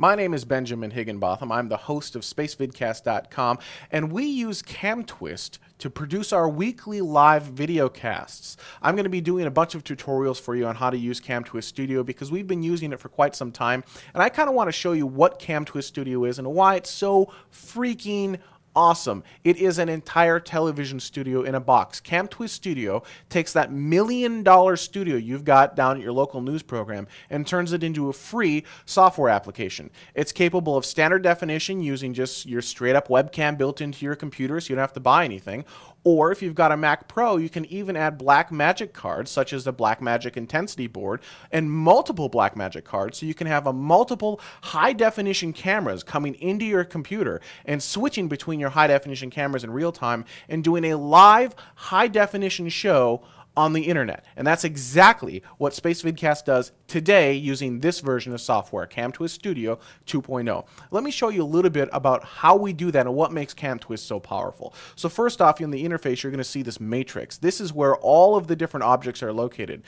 My name is Benjamin Higginbotham. I'm the host of SpaceVidcast.com, and we use CamTwist to produce our weekly live video casts. I'm going to be doing a bunch of tutorials for you on how to use CamTwist Studio because we've been using it for quite some time, and I kind of want to show you what CamTwist Studio is and why it's so freaking awesome. It is an entire television studio in a box. CamTwist Studio takes that million dollar studio you've got down at your local news program and turns it into a free software application. It's capable of standard definition using just your straight up webcam built into your computer so you don't have to buy anything. Or if you've got a Mac Pro, you can even add Blackmagic cards, such as the Blackmagic Intensity board, and multiple Blackmagic cards, so you can have a multiple high definition cameras coming into your computer and switching between your high definition cameras in real time and doing a live high definition show on the internet. And that's exactly what Space Vidcast does today using this version of software, CamTwist Studio 2.0. Let me show you a little bit about how we do that and what makes CamTwist so powerful. So first off, in the interface, you're going to see this matrix. This is where all of the different objects are located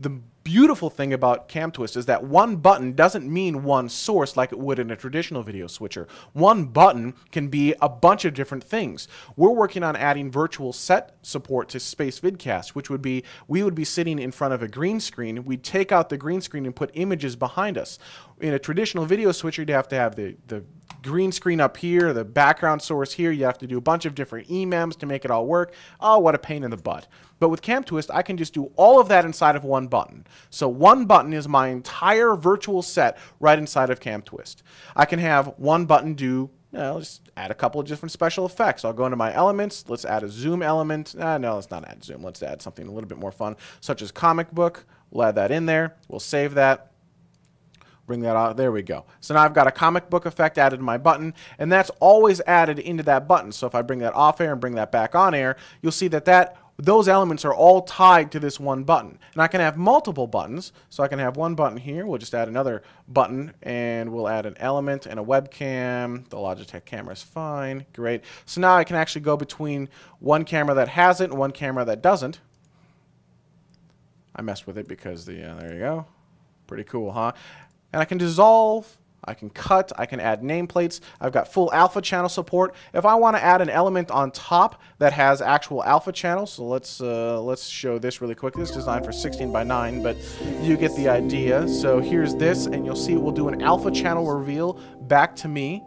the beautiful thing about CamTwist is that one button doesn't mean one source like it would in a traditional video switcher. One button can be a bunch of different things. We're working on adding virtual set support to Space Vidcast, which would be we would be sitting in front of a green screen. We'd take out the green screen and put images behind us. In a traditional video switcher, you'd have to have the, the green screen up here, the background source here. You have to do a bunch of different emems to make it all work. Oh, what a pain in the butt. But with CamTwist, I can just do all of that inside of one button. So one button is my entire virtual set right inside of CamTwist. I can have one button do you know, just add a couple of different special effects. I'll go into my elements. Let's add a zoom element. Uh, no, let's not add zoom. Let's add something a little bit more fun, such as comic book. We'll add that in there. We'll save that bring that out. There we go. So now I've got a comic book effect added to my button, and that's always added into that button. So if I bring that off air and bring that back on air, you'll see that that those elements are all tied to this one button. And I can have multiple buttons. So I can have one button here. We'll just add another button and we'll add an element and a webcam. The Logitech camera is fine. Great. So now I can actually go between one camera that has it and one camera that doesn't. I messed with it because the, uh, there you go. Pretty cool, huh? And I can dissolve I can cut, I can add nameplates. I've got full alpha channel support. If I want to add an element on top that has actual alpha channels, so let's uh, let's show this really quick. This is designed for 16 by 9, but you get the idea. So here's this, and you'll see we'll do an alpha channel reveal back to me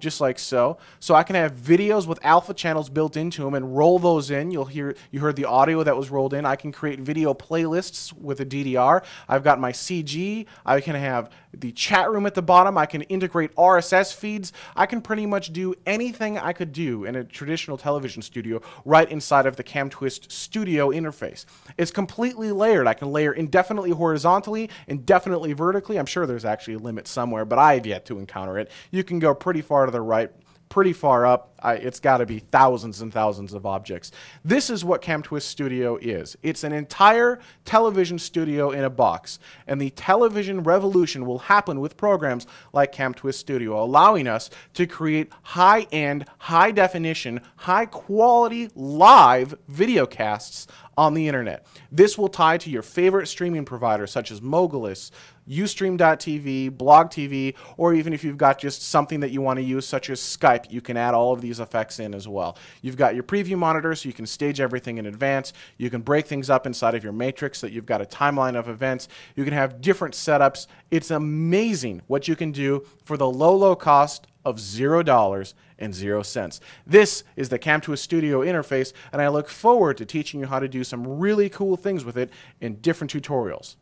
just like so. So I can have videos with alpha channels built into them and roll those in. You'll hear you heard the audio that was rolled in. I can create video playlists with a DDR. I've got my CG. I can have the chat room at the bottom. I can integrate RSS feeds. I can pretty much do anything I could do in a traditional television studio right inside of the CamTwist studio interface. It's completely layered. I can layer indefinitely horizontally, indefinitely vertically. I'm sure there's actually a limit somewhere, but I've yet to encounter it. You can go pretty far to the right, pretty far up. I, it's got to be thousands and thousands of objects. This is what CamTwist Studio is. It's an entire television studio in a box. And the television revolution will happen with programs like CamTwist Studio, allowing us to create high-end, high-definition, high-quality live videocasts on the internet. This will tie to your favorite streaming providers such as Mogulus, Ustream.tv, Blog TV, or even if you've got just something that you want to use such as Skype, you can add all of these effects in as well. You've got your preview monitor so you can stage everything in advance. You can break things up inside of your matrix so that you've got a timeline of events. You can have different setups. It's amazing what you can do for the low, low cost of $0 and 0 cents. This is the CamTwist Studio interface, and I look forward to teaching you how to do some really cool things with it in different tutorials.